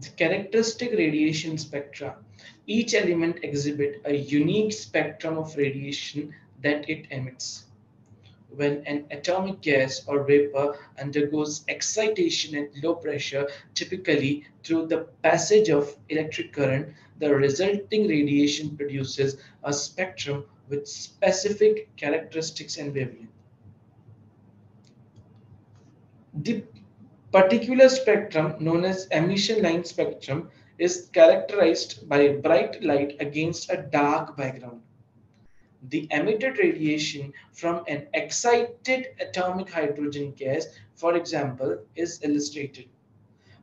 the characteristic radiation spectra. Each element exhibit a unique spectrum of radiation that it emits. When an atomic gas or vapor undergoes excitation at low pressure, typically through the passage of electric current, the resulting radiation produces a spectrum with specific characteristics and wavelength. The particular spectrum known as emission line spectrum is characterized by bright light against a dark background. The emitted radiation from an excited atomic hydrogen gas, for example, is illustrated.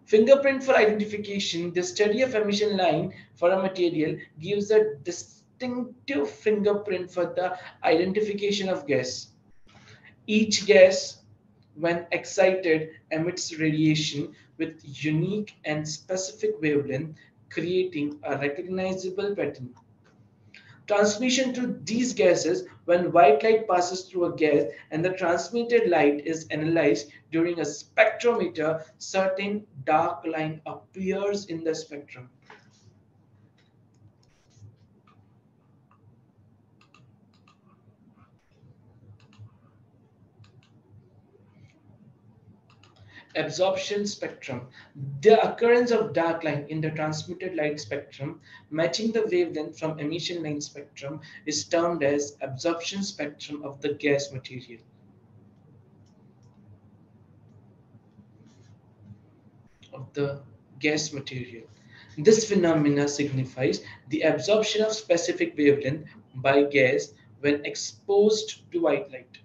Fingerprint for identification, the study of emission line for a material gives a distinctive fingerprint for the identification of gas. Each gas when excited emits radiation with unique and specific wavelength, creating a recognizable pattern. Transmission through these gases when white light passes through a gas and the transmitted light is analyzed during a spectrometer, certain dark line appears in the spectrum. Absorption spectrum, the occurrence of dark line in the transmitted light spectrum matching the wavelength from emission line spectrum is termed as absorption spectrum of the gas material. Of the gas material. This phenomena signifies the absorption of specific wavelength by gas when exposed to white light.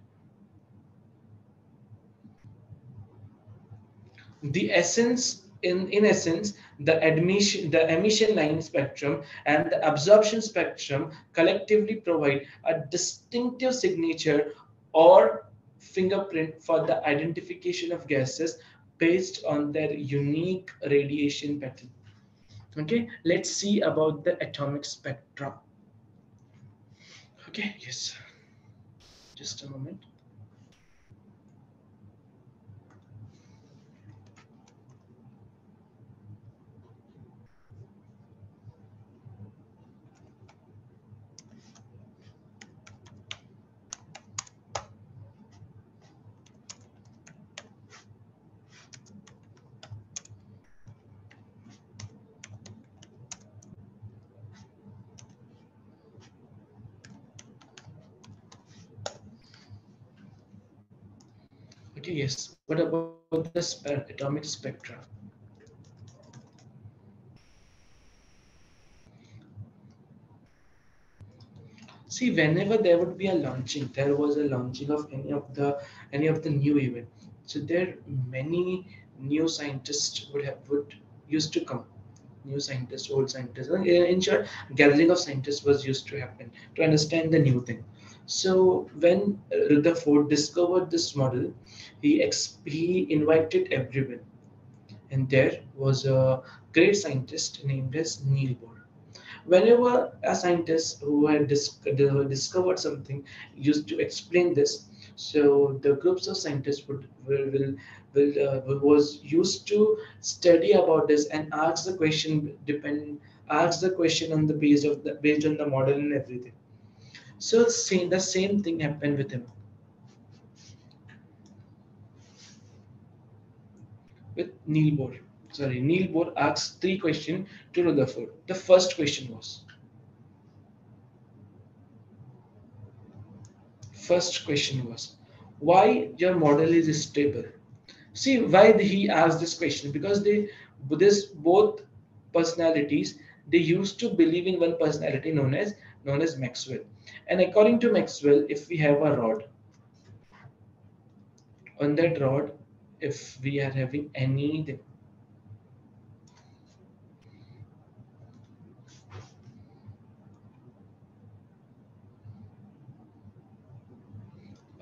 The essence in in essence the admission the emission line spectrum and the absorption spectrum collectively provide a distinctive signature or fingerprint for the identification of gases based on their unique radiation pattern. Okay let's see about the atomic spectrum. okay yes. Just a moment Yes. What about the atomic spectra? See, whenever there would be a launching, there was a launching of any of the any of the new event. So there many new scientists would have would used to come new scientists, old scientists. In short, gathering of scientists was used to happen to understand the new thing. So when Rutherford discovered this model, he he invited everyone, and there was a great scientist named as Niels Bohr. Whenever a scientist who had dis discovered something used to explain this, so the groups of scientists would will will, will uh, was used to study about this and ask the question depend ask the question on the base of the based on the model and everything so same, the same thing happened with him. With Neil Bohr. Sorry, Neil Bohr asked three questions to Rutherford. The first question was, first question was, why your model is stable? See, why he asked this question? Because they, this both personalities, they used to believe in one personality known as known as Maxwell. And according to Maxwell, if we have a rod, on that rod, if we are having any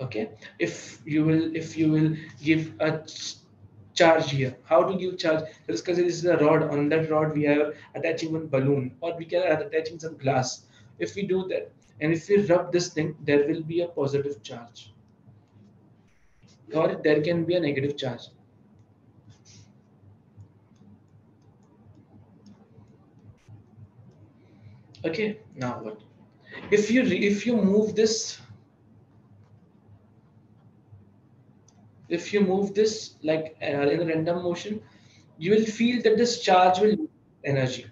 okay if you will if you will give a charge here. How to give charge? Just because this is a rod. On that rod we are attaching one balloon or we can add attaching some glass if we do that and if we rub this thing there will be a positive charge. Or there can be a negative charge. Okay now what? If you if you move this if you move this like uh, in a random motion you will feel that this charge will energy.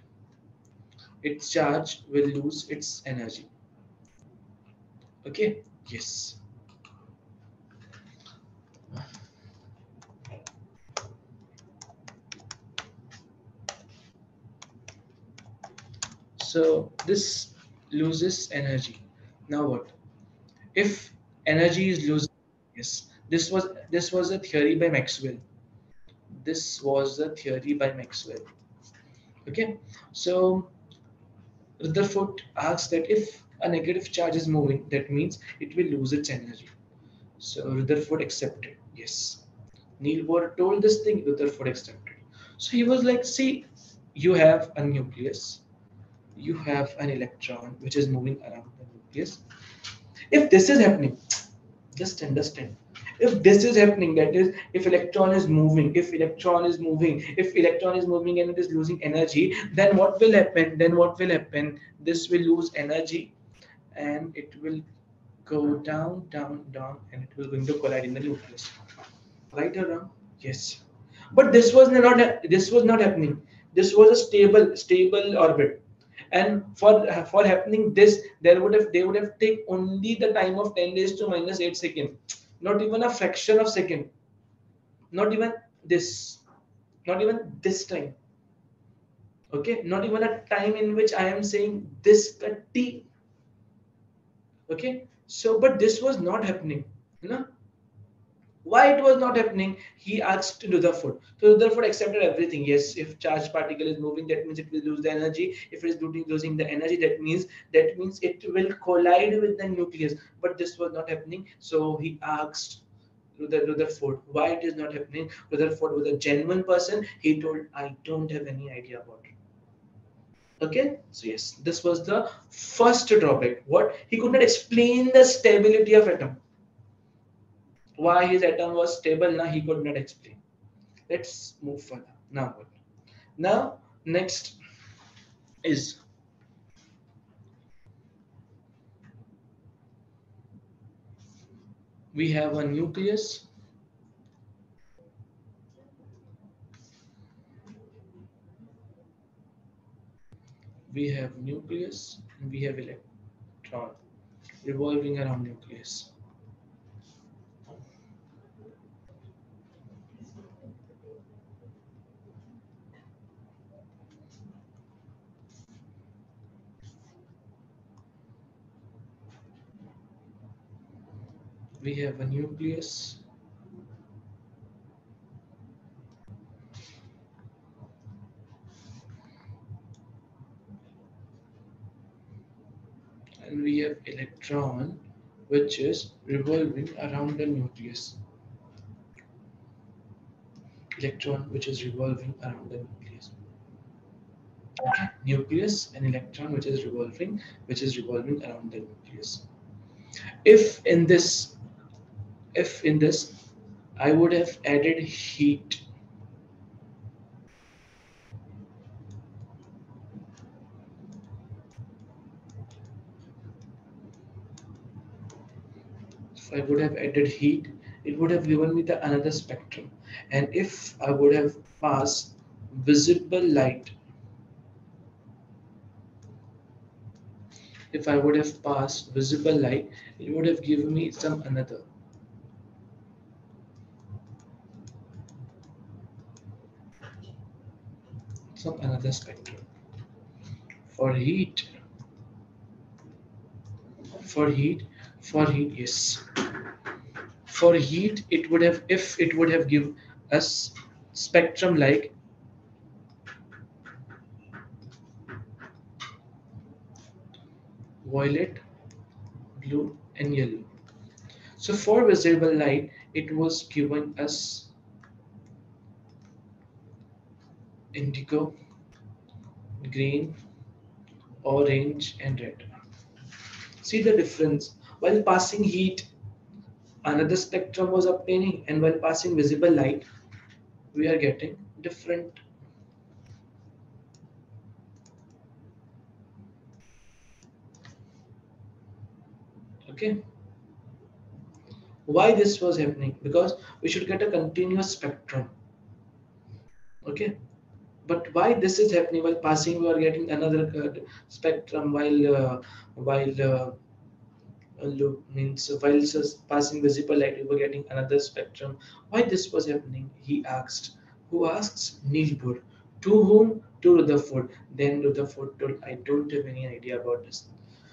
Its charge will lose its energy. Okay, yes. So this loses energy. Now what? If energy is losing, yes, this was this was a theory by Maxwell. This was a theory by Maxwell. Okay, so Rutherford asks that if a negative charge is moving, that means it will lose its energy. So Rutherford accepted. Yes. Neil Bohr told this thing, Rutherford accepted. So he was like, see, you have a nucleus, you have an electron which is moving around the nucleus. If this is happening, just understand. If this is happening, that is, if electron is moving, if electron is moving, if electron is moving and it is losing energy, then what will happen? Then what will happen? This will lose energy and it will go down, down, down, and it will going to collide in the nucleus. Right or wrong? Yes. But this was not this was not happening. This was a stable, stable orbit and for for happening this there would have they would have taken only the time of 10 days to minus 8 second not even a fraction of second. Not even this. Not even this time. Okay? Not even a time in which i am saying this t. Okay? So but this was not happening. You know why it was not happening? He asked Rutherford. So Rutherford accepted everything. Yes, if charged particle is moving, that means it will lose the energy. If it is losing the energy, that means that means it will collide with the nucleus. But this was not happening. So he asked Rutherford why it is not happening. Rutherford was a genuine person. He told, I don't have any idea about it. Okay, so yes, this was the first drawback. What he could not explain the stability of atom why his atom was stable now he could not explain. Let's move further. Now what? Now next is we have a nucleus. We have nucleus and we have electron revolving around nucleus we have a nucleus. And we have electron which is revolving around the nucleus. Electron which is revolving around the nucleus. Okay. nucleus and electron which is revolving which is revolving around the nucleus. If in this if in this I would have added heat. If I would have added heat it would have given me the another spectrum. And if I would have passed visible light if I would have passed visible light it would have given me some another some another spectrum. For heat, for heat, for heat, yes. For heat, it would have, if it would have given us spectrum like violet, blue, and yellow. So for visible light, it was given us indigo, green, orange, and red. See the difference. While passing heat, another spectrum was obtaining, and while passing visible light, we are getting different. Okay. Why this was happening? Because we should get a continuous spectrum. Okay but why this is happening? While passing we are getting another uh, spectrum while uh, while uh, means while passing visible light we were getting another spectrum. Why this was happening? He asked. Who asks? Bohr to whom? To Rutherford. Then Rutherford told I don't have any idea about this.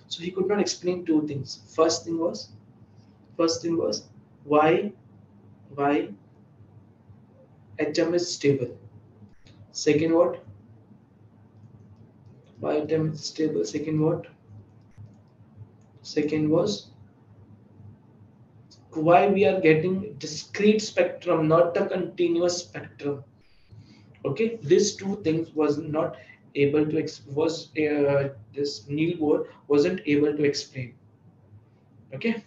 So he could not explain two things. First thing was first thing was why why atom is stable second what? Atom is stable second what? Second was why we are getting discrete spectrum not the continuous spectrum? Okay these two things was not able to was uh, this Neil Bohr wasn't able to explain. Okay